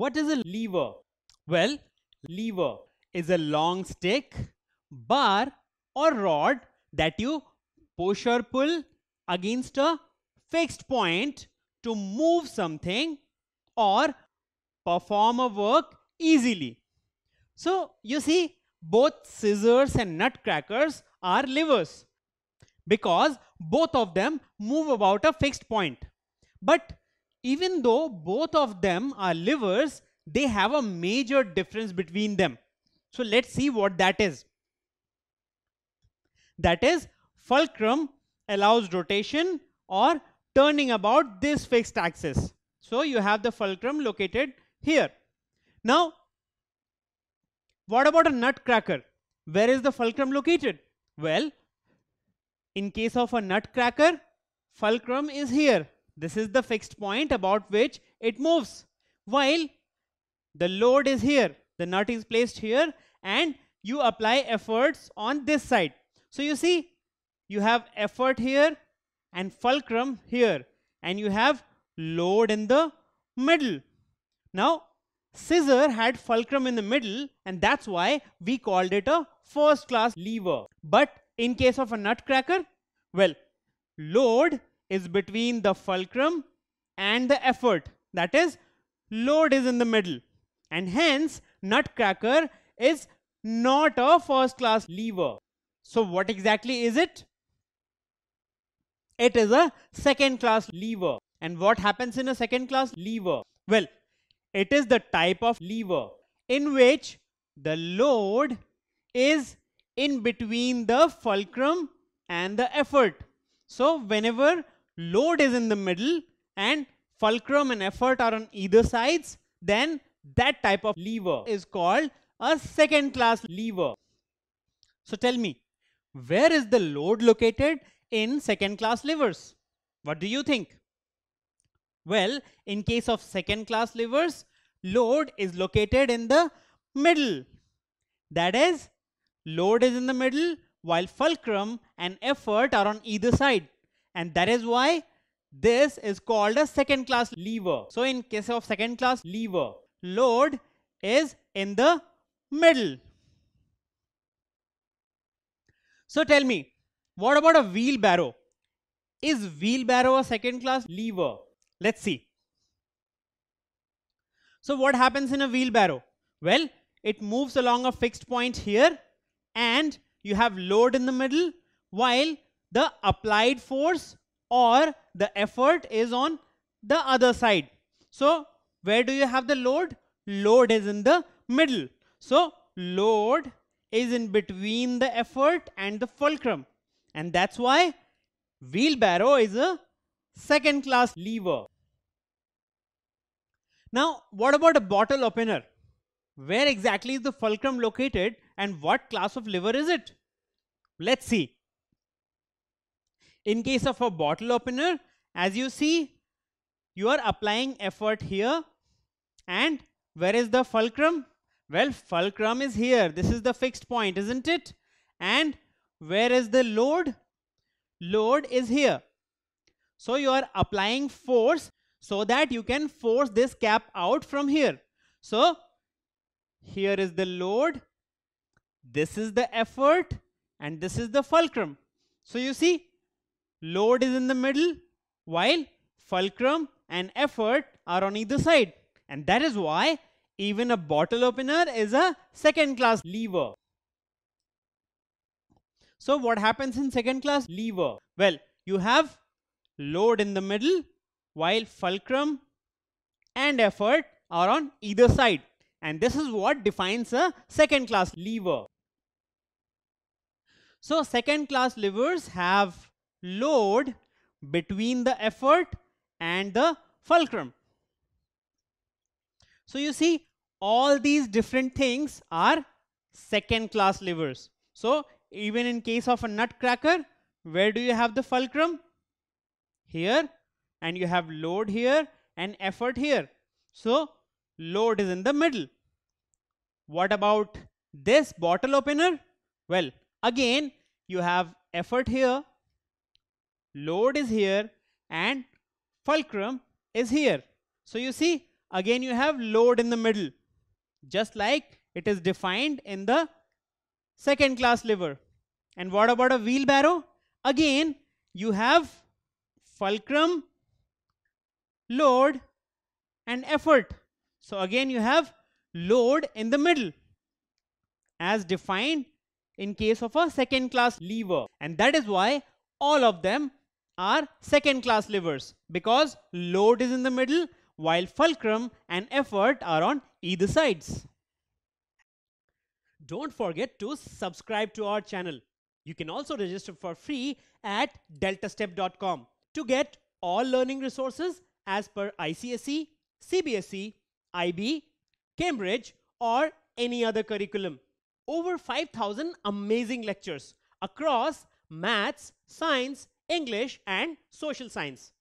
what is a lever? Well, lever is a long stick, bar or rod that you push or pull against a fixed point to move something or perform a work easily. So you see both scissors and nutcrackers are levers because both of them move about a fixed point. But even though both of them are levers, they have a major difference between them. So let's see what that is. That is fulcrum allows rotation or turning about this fixed axis. So you have the fulcrum located here. Now, what about a nutcracker? Where is the fulcrum located? Well, in case of a nutcracker, fulcrum is here. This is the fixed point about which it moves. While the load is here, the nut is placed here and you apply efforts on this side. So you see, you have effort here and fulcrum here and you have load in the middle. Now, scissor had fulcrum in the middle and that's why we called it a first class lever. But in case of a nutcracker, well, load is between the fulcrum and the effort. That is, load is in the middle. And hence, nutcracker is not a first class lever. So what exactly is it? It is a second class lever. And what happens in a second class lever? Well, it is the type of lever in which the load is in between the fulcrum and the effort. So whenever load is in the middle and fulcrum and effort are on either sides, then that type of lever is called a second class lever. So tell me, where is the load located in second class levers? What do you think? Well, in case of second class levers, load is located in the middle. That is, load is in the middle while fulcrum and effort are on either side. And that is why this is called a second class lever. So in case of second class lever, load is in the middle. So tell me, what about a wheelbarrow? Is wheelbarrow a second class lever? Let's see. So what happens in a wheelbarrow? Well, it moves along a fixed point here and you have load in the middle while the applied force or the effort is on the other side. So where do you have the load? Load is in the middle. So load is in between the effort and the fulcrum. And that's why wheelbarrow is a second class lever. Now, what about a bottle opener? Where exactly is the fulcrum located and what class of lever is it? Let's see. In case of a bottle opener, as you see, you are applying effort here and where is the fulcrum? Well, fulcrum is here. This is the fixed point, isn't it? And where is the load? Load is here. So you are applying force so that you can force this cap out from here. So here is the load, this is the effort and this is the fulcrum. So you see load is in the middle while fulcrum and effort are on either side and that is why even a bottle opener is a second class lever. So what happens in second class lever? Well, you have load in the middle while fulcrum and effort are on either side. And this is what defines a second class lever. So second class levers have load between the effort and the fulcrum. So you see all these different things are second class levers. So even in case of a nutcracker, where do you have the fulcrum? Here and you have load here and effort here. So load is in the middle. What about this bottle opener? Well, again, you have effort here, load is here, and fulcrum is here. So you see, again you have load in the middle, just like it is defined in the second class lever. And what about a wheelbarrow? Again, you have fulcrum, load, and effort. So again, you have load in the middle as defined in case of a second class lever. And that is why all of them are second class levers because load is in the middle while fulcrum and effort are on either sides. Don't forget to subscribe to our channel. You can also register for free at deltastep.com to get all learning resources as per ICSE, CBSE, IB, Cambridge or any other curriculum. Over 5000 amazing lectures across maths, science, English and social science.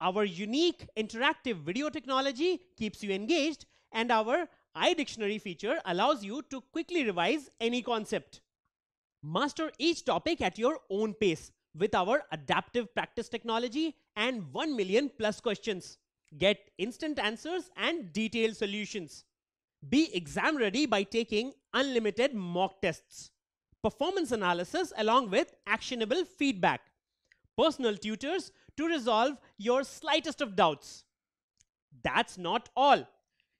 Our unique interactive video technology keeps you engaged and our iDictionary feature allows you to quickly revise any concept. Master each topic at your own pace with our adaptive practice technology and 1 million plus questions. Get instant answers and detailed solutions. Be exam ready by taking unlimited mock tests, performance analysis along with actionable feedback, personal tutors to resolve your slightest of doubts. That's not all.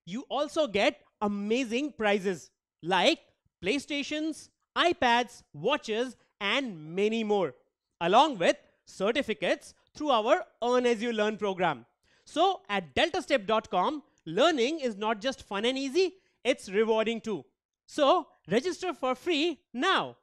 You also get amazing prizes like PlayStations, iPads, watches, and many more, along with certificates through our Earn As You Learn program. So at deltastep.com, learning is not just fun and easy, it's rewarding too. So register for free now.